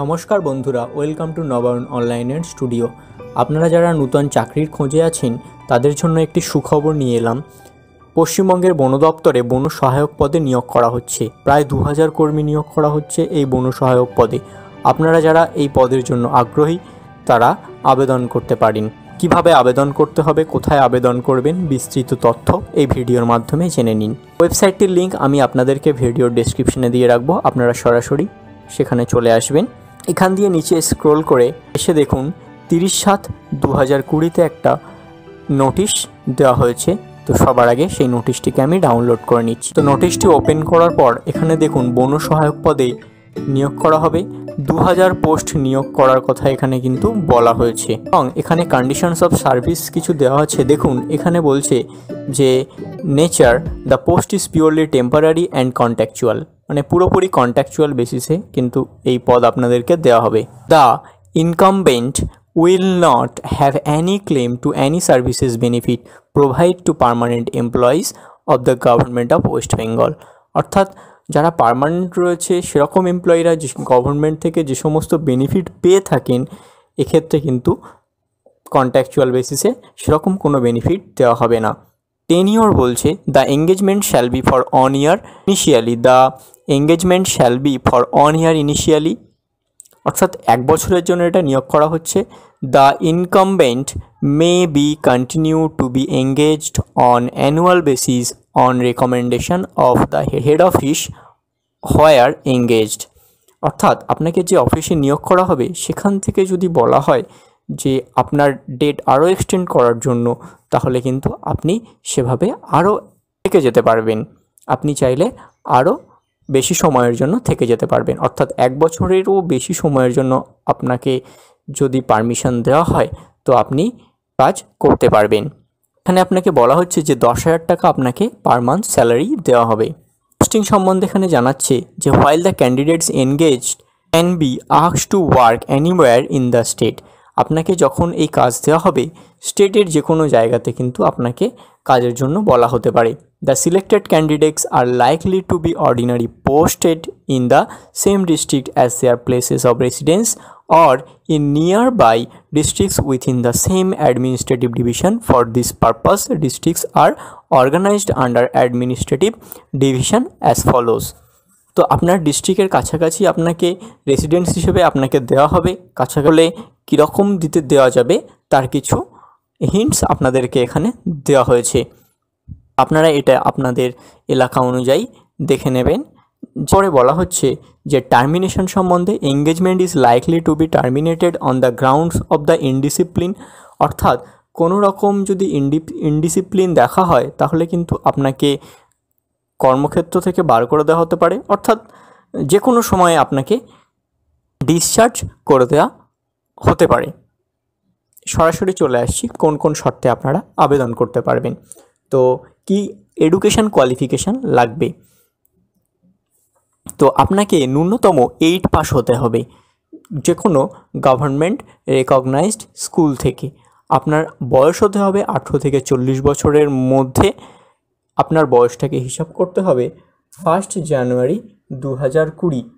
নমস্কার বন্ধুরা, welcome to নবায়ন অনলাইনের স্টুডিও। আপনারা যারা নূতন চাকরির খোঁজে আছেন, তাদের জন্য একটি সুখবর নিয়ে এলাম। পশ্চিমবঙ্গের বন দপ্তরে বন সহায়ক পদে নিয়োগ করা হচ্ছে। প্রায় দু হাজার কর্মী নিয়োগ করা হচ্ছে এই বন সহায়ক পদে। আপনারা যারা এই পদের জন্য আগ্রহী, তারা আবেদন করতে পারেন। কীভাবে আবেদন করতে হবে, কোথায় আবেদন করবেন, বিস্তৃত তথ্য এই ভিডিওর মাধ্যমে জেনে নিন। ওয়েবসাইটটির লিঙ্ক আমি আপনাদেরকে ভিডিওর ডেসক্রিপশনে দিয়ে রাখব। আপনারা সরাসরি সেখানে চলে আসবেন। এখান দিয়ে নিচে স্ক্রোল করে এসে দেখুন তিরিশ সাত দু হাজার কুড়িতে একটা নোটিশ দেওয়া হয়েছে। তো সবার আগে সেই নোটিশটিকে আমি ডাউনলোড করে নিচ্ছি। তো নোটিশটি ওপেন করার পর এখানে দেখুন বন সহায়ক পদে নিয়োগ করা হবে। দু হাজার পোস্ট নিয়োগ করার কথা এখানে কিন্তু বলা হয়েছে। এবং এখানে কন্ডিশনস অফ সার্ভিস কিছু দেওয়া আছে। দেখুন, এখানে বলছে যে nature the post is purely temporary and contractual মানে পুরোপুরি কন্ট্যাকচুয়াল বেসিসে কিন্তু এই পদ আপনাদেরকে দেওয়া হবে। The incumbent will not have any claim to any services benefit provide to permanent employees of the government of West Bengal অর্থাৎ যারা পারমানেন্ট রয়েছে, সেরকম এমপ্লয়িরা যে গভর্নমেন্ট থেকে যে সমস্ত বেনিফিট পেয়ে থাকেন, এক্ষেত্রে কিন্তু কন্ট্যাকচুয়াল বেসিসে সেরকম কোনো বেনিফিট দেওয়া হবে না। টেন টেনিওর বলছে the engagement shall be for one year initially the engagement shall be for one year initially অর্থাৎ এক বছরের জন্য এটা নিয়োগ করা হচ্ছে। The incumbent may be continue to be engaged on annual basis on recommendation of the head office where engaged অর্থাৎ আপনাকে যে অফিসে নিয়োগ করা হবে, সেখান থেকে যদি বলা হয় যে আপনার ডেট আরও এক্সটেন্ড করার জন্য, তাহলে কিন্তু আপনি সেভাবে আরও থেকে যেতে পারবেন। আপনি চাইলে আরও বেশি সময়ের জন্য থেকে যেতে পারবেন। অর্থাৎ এক বছরেরও বেশি সময়ের জন্য আপনাকে যদি পারমিশন দেওয়া হয়, তো আপনি কাজ করতে পারবেন। এখানে আপনাকে বলা হচ্ছে যে দশ হাজার টাকা আপনাকে পার মান্থ স্যালারি দেওয়া হবে। পোস্টিং সম্বন্ধে এখানে জানাচ্ছে যে while the candidates engage can be আক্স to work anywhere in the state আপনাকে যখন এই কাজ দেওয়া হবে স্টেটের যে কোনো জায়গাতে কিন্তু আপনাকে কাজের জন্য বলা হতে পারে। The selected candidates are likely to be ordinary posted in the same district as their places of residence or in nearby districts within the same administrative division. For this purpose, districts are organized under administrative division as follows. তো আপনার ডিস্ট্রিক্টের কাছাকাছি আপনাকে residence হিসেবে আপনাকে দেওয়া হবে কাছাকাছি কীরকম দিতে দেওয়া যাবে তার কিছু হিন্টস আপনাদেরকে এখানে দেওয়া হয়েছে আপনারা এটা আপনাদের এলাকা অনুযায়ী দেখে নেবেন পরে বলা হচ্ছে যে টার্মিনেশন সম্বন্ধে engagement is likely to be terminated on the grounds of the indiscipline অর্থাৎ কোনো রকম যদি ইনডি ইনডিসিপ্লিন দেখা হয়, তাহলে কিন্তু আপনাকে কর্মক্ষেত্র থেকে বার করে দেওয়া হতে পারে। অর্থাৎ যে কোনো সময়ে আপনাকে ডিসচার্জ করে দেওয়া হতে পারে। সরাসরি চলে আসছি, কোন কোন শর্তে আপনারা আবেদন করতে পারবেন। তো কি এডুকেশান কোয়ালিফিকেশান লাগবে? তো আপনাকে ন্যূনতম এইট পাস হতে হবে। যে কোনো গভর্নমেন্ট রেকগনাইজড স্কুল থেকে। আপনার বয়স হতে হবে আঠেরো থেকে চল্লিশ বছরের মধ্যে। আপনার বয়সটাকে হিসাব করতে হবে ফার্স্ট জানুয়ারি দু হাজার কুড়ি।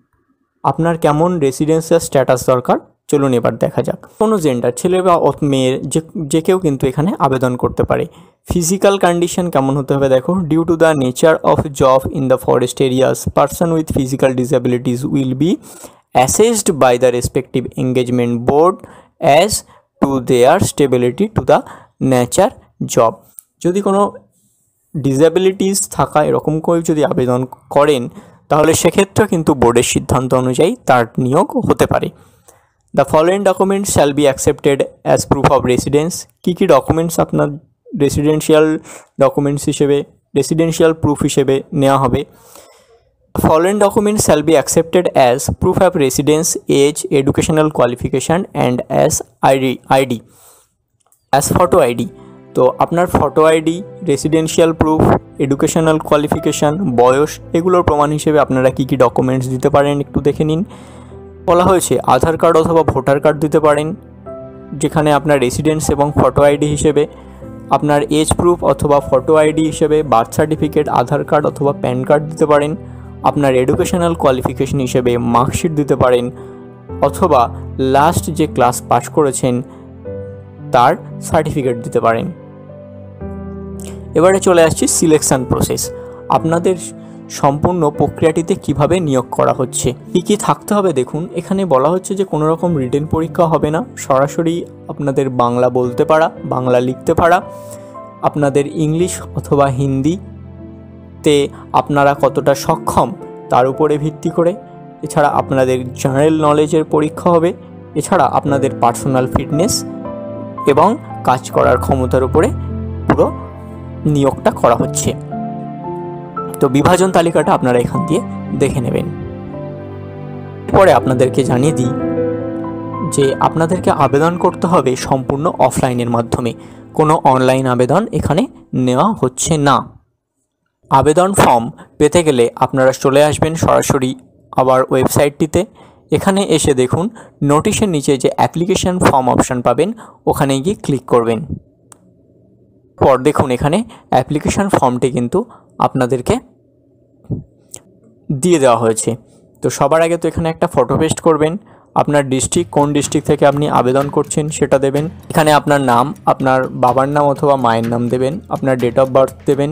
আপনার কেমন রেসিডেন্সিয়াল স্ট্যাটাস দরকার? চলুন এবার দেখা যাক। কোনো জেন্ডার ছেলে বা মেয়ের যে যে কেউ কিন্তু এখানে আবেদন করতে পারে। ফিজিক্যাল কন্ডিশন কেমন হতে হবে দেখো। Due to the nature of job in the forest areas person with physical disabilities will be assessed by the respective engagement board as to their stability to the nature job যদি কোনো disabilities থাকা এরকম করে যদি আবেদন করেন, তাহলে সেক্ষেত্রে কিন্তু বোর্ডের সিদ্ধান্ত অনুযায়ী তার নিয়োগ হতে পারে। The following documents shall be accepted as proof of residence কী কী ডকুমেন্টস আপনার রেসিডেন্সিয়াল ডকুমেন্টস হিসেবে রেসিডেন্সিয়াল প্রুফ হিসেবে নেওয়া হবে following documents shall be accepted as proof of residence age educational qualification and as ID ID as photo ID তো আপনার photo ID residential proof educational qualification বয়স, এগুলোর প্রমাণ হিসেবে আপনারা কী কী ডকুমেন্টস দিতে পারেন একটু দেখে নিন। বলা হয়েছে, আধার কার্ড অথবা ভোটার কার্ড দিতে পারেন, যেখানে আপনার রেসিডেন্স এবং ফটো আইডি হিসেবে, আপনার এজ প্রুফ অথবা ফটো আইডি হিসেবে বার্থ সার্টিফিকেট আধার কার্ড অথবা প্যান কার্ড দিতে পারেন, আপনার এডুকেশনাল কোয়ালিফিকেশন হিসেবে মার্কশিট দিতে পারেন, অথবা লাস্ট যে ক্লাস পাশ করেছেন, তার সার্টিফিকেট দিতে পারেন। এবারে চলে আসছি সিলেকশন প্রসেস আপনাদের সম্পূর্ণ প্রক্রিয়াটিতে কীভাবে নিয়োগ করা হচ্ছে? কী কী থাকতে হবে দেখুন। এখানে বলা হচ্ছে যে কোনো রকম রিটেন পরীক্ষা হবে না। সরাসরি আপনাদের বাংলা বলতে পারা, বাংলা লিখতে পারা। আপনাদের ইংলিশ অথবা হিন্দিতে আপনারা কতটা সক্ষম তার উপরে ভিত্তি করে। এছাড়া আপনাদের জেনারেল নলেজের পরীক্ষা হবে। এছাড়া আপনাদের পার্সোনাল ফিটনেস এবং কাজ করার ক্ষমতার উপরে পুরো নিয়োগটা করা হচ্ছে। তো বিভাজন তালিকাটা আপনারা এখান দিয়ে দেখে নেবেন। পরে আপনাদেরকে জানিয়ে দিই যে আপনাদেরকে আবেদন করতে হবে সম্পূর্ণ অফলাইনের মাধ্যমে। কোনো অনলাইন আবেদন এখানে নেওয়া হচ্ছে না। আবেদন ফর্ম পেতে গেলে আপনারা চলে আসবেন সরাসরি আবার ওয়েবসাইটটিতে। এখানে এসে দেখুন নোটিশের নিচে যে অ্যাপ্লিকেশন ফর্ম অপশান পাবেন, ওখানে গিয়ে ক্লিক করবেন। পর দেখুন এখানে অ্যাপ্লিকেশান ফর্মটি কিন্তু আপনাদেরকে দিয়ে দেওয়া হয়েছে। তো সবার আগে তো এখানে একটা ফটো পেস্ট করবেন। আপনার ডিস্ট্রিক্ট কোন ডিস্ট্রিক্ট থেকে আপনি আবেদন করছেন সেটা দেবেন। এখানে আপনার নাম, আপনার বাবার নাম অথবা মায়ের নাম দেবেন, আপনার ডেট অফ বার্থ দেবেন।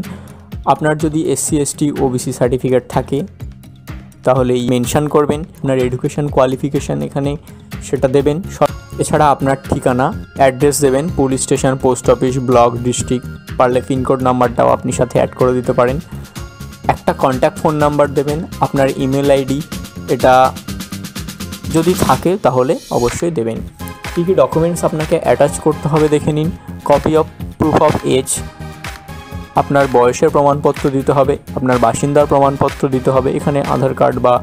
আপনার যদি এসসি এসটি ওবিসি সার্টিফিকেট থাকে, তাহলে মেনশান করবেন। আপনার এডুকেশন কোয়ালিফিকেশান এখানে সেটা দেবেন। এছাড়া আপনার ঠিকানা অ্যাড্রেস দেবেন। Police station post office block district পারলে পিনকোড নাম্বারটাও আপনি সাথে অ্যাড করে দিতে পারেন। একটা কন্ট্যাক্ট ফোন নাম্বার দেবেন, আপনার ইমেল আইডি এটা যদি থাকে তাহলে অবশ্যই দেবেন। কী কী ডকুমেন্টস আপনাকে অ্যাটাচ করতে হবে দেখে নিন। Copy of proof of age আপনার বয়সের প্রমাণপত্র দিতে হবে, আপনার বাসিন্দার প্রমাণপত্র দিতে হবে, এখানে আধার কার্ড বা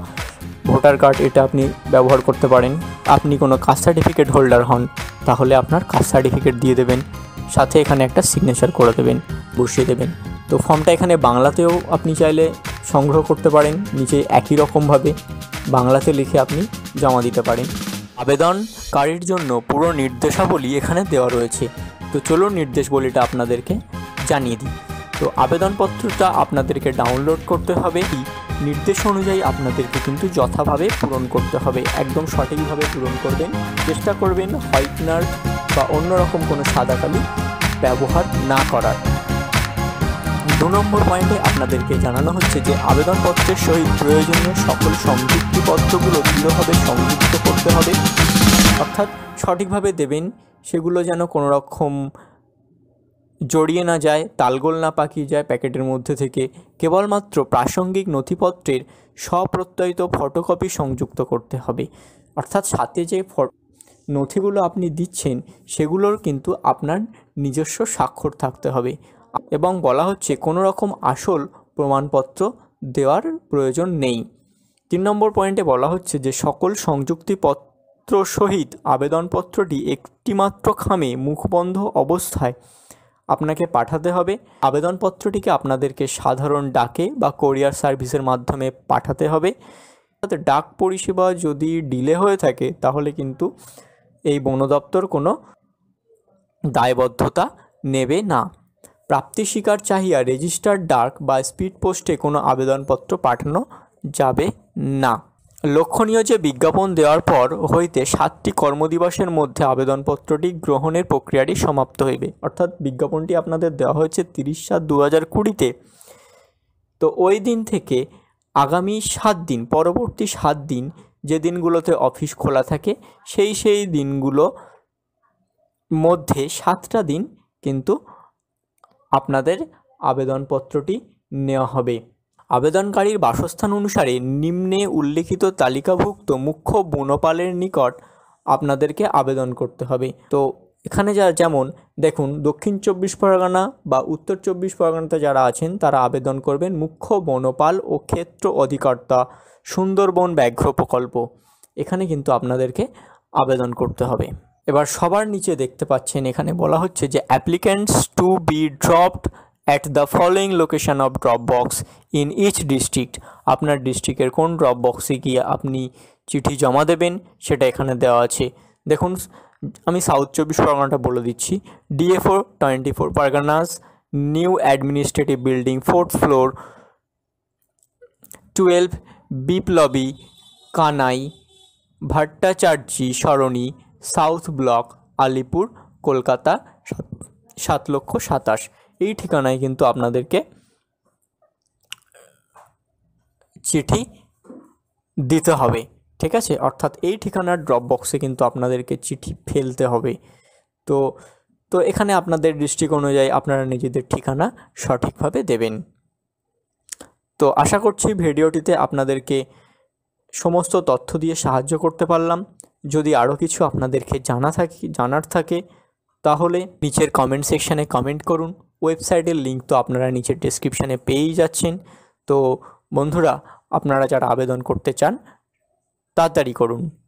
ভোটার কার্ড এটা আপনি ব্যবহার করতে পারেন। আপনি কোনো কাস্ট সার্টিফিকেট হোল্ডার হন, তাহলে আপনার কাস্ট সার্টিফিকেট দিয়ে দেবেন, সাথে এখানে একটা সিগনেচার করে দেবেন, বসিয়ে দেবেন। তো ফর্মটা এখানে বাংলাতেও আপনি চাইলে সংগ্রহ করতে পারেন, নিচে একই রকমভাবে বাংলাতে লিখে আপনি জমা দিতে পারেন। আবেদনকারীর জন্য পুরো নির্দেশাবলী এখানে দেওয়া রয়েছে। তো চলুন নির্দেশবলীটা আপনাদেরকে জানিয়ে দিই। তো আবেদনপত্রটা আপনাদেরকে ডাউনলোড করতে হবে। নির্দেশ অনুযায়ী আপনাদেরকে কিন্তু যথাভাবে পূরণ করতে হবে। একদম সঠিকভাবে পূরণ করবেন। চেষ্টা করবেন হোয়াইটনার বা অন্য রকম কোনো সাদা কালি ব্যবহার না করার। দু নম্বর পয়েন্টে আপনাদেরকে জানানো হচ্ছে যে আবেদনপত্রের সহিত প্রয়োজনীয় সকল সংযুক্তিপত্রগুলো দৃঢ়ভাবে সংযুক্ত করতে হবে, অর্থাৎ সঠিকভাবে দেবেন, সেগুলো যেন কোনো রকম জড়িয়ে না যায়, তালগোল না পাকিয়ে যায় প্যাকেটের মধ্যে থেকে, কেবলমাত্র প্রাসঙ্গিক নথিপত্রের স্বপ্রত্যয়িত ফটোকপি সংযুক্ত করতে হবে। অর্থাৎ সাথে যে নথিগুলো আপনি দিচ্ছেন, সেগুলোর কিন্তু আপনার নিজস্ব স্বাক্ষর থাকতে হবে। এবং বলা হচ্ছে কোনো রকম আসল প্রমাণপত্র দেওয়ার প্রয়োজন নেই। তিন নম্বর পয়েন্টে বলা হচ্ছে যে সকল সংযুক্তিপত্র সহিত আবেদনপত্রটি একটিমাত্র খামে মুখবন্ধ অবস্থায় আপনাকে পাঠাতে হবে। আবেদনপত্রটিকে আপনাদেরকে সাধারণ ডাকে বা কোরিয়ার সার্ভিসের মাধ্যমে পাঠাতে হবে। ডাক পরিষেবা যদি ডিলে হয়ে থাকে, তাহলে কিন্তু এই বন দপ্তর কোনো দায়বদ্ধতা নেবে না। প্রাপ্তি স্বীকার চাহিয়া রেজিস্টার ডার্ক বা স্পিড পোস্টে কোনো আবেদনপত্র পাঠানো যাবে না। লক্ষণীয় যে বিজ্ঞাপন দেওয়ার পর হইতে সাতটি কর্মদিবসের মধ্যে আবেদনপত্রটি গ্রহণের প্রক্রিয়াটি সমাপ্ত হইবে। অর্থাৎ বিজ্ঞাপনটি আপনাদের দেওয়া হয়েছে তিরিশ সাত দু হাজার কুড়িতে। তো ওই দিন থেকে আগামী সাত দিন, পরবর্তী সাত দিন যে দিনগুলোতে অফিস খোলা থাকে, সেই সেই দিনগুলো মধ্যে সাতটা দিন কিন্তু আপনাদের আবেদনপত্রটি নেওয়া হবে। আবেদনকারীর বাসস্থান অনুসারে নিম্নে উল্লেখিত তালিকাভুক্ত মুখ্য বনপালের নিকট আপনাদেরকে আবেদন করতে হবে। তো এখানে যা যেমন, দেখুন, দক্ষিণ চব্বিশ পরগনা বা উত্তর চব্বিশ পরগনাতে যারা আছেন, তারা আবেদন করবেন মুখ্য বনপাল ও ক্ষেত্র অধিকর্তা সুন্দরবন ব্যাঘ্র প্রকল্প। এখানে কিন্তু আপনাদেরকে আবেদন করতে হবে। এবার সবার নিচে দেখতে পাচ্ছেন, এখানে বলা হচ্ছে যে applicants to be dropped at the following location of drop box in each district আপনার ডিস্ট্রিক্টের কোন ড্রপ বক্সে গিয়ে আপনি চিঠি জমা দেবেন, সেটা এখানে দেওয়া আছে। দেখুন, আমি সাউথ চব্বিশ পরগনাটা বলে দিচ্ছি। DFO twenty four Parganas new administrative building fourth floor twelve বিপ্লবী কানাই ভট্টাচার্যি সরণি সাউথ ব্লক, আলিপুর, কলকাতা, সাত- লক্ষ সাতাশ। এই ঠিকানায় কিন্তু আপনাদেরকে চিঠি দিতে হবে, ঠিক আছে? অর্থাৎ এই ঠিকানার ড্রপ বক্সে কিন্তু আপনাদেরকে চিঠি ফেলতে হবে। তো তো এখানে আপনাদের ডিস্ট্রিক্ট অনুযায়ী আপনারা নিজেদের ঠিকানা সঠিকভাবে দেবেন। তো আশা করছি ভিডিওটিতে আপনাদেরকে সমস্ত তথ্য দিয়ে সাহায্য করতে পারলাম। যদি আরও কিছু আপনাদেরকে জানা থাকে, জানার থাকে, তাহলে নিচের কমেন্ট সেকশানে কমেন্ট করুন। ওয়েবসাইটের লিঙ্ক তো আপনারা নিচের ডিসক্রিপশানে পেয়েই যাচ্ছেন। তো বন্ধুরা, আপনারা যারা আবেদন করতে চান, তাড়াতাড়ি করুন।